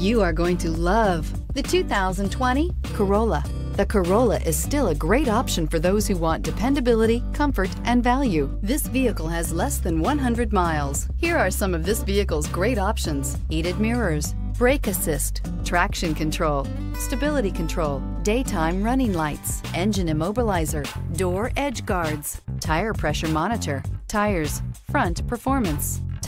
You are going to love the 2020 Corolla. The Corolla is still a great option for those who want dependability, comfort, and value. This vehicle has less than 100 miles. Here are some of this vehicle's great options. Heated mirrors, brake assist, traction control, stability control, daytime running lights, engine immobilizer, door edge guards, tire pressure monitor, tires, front performance,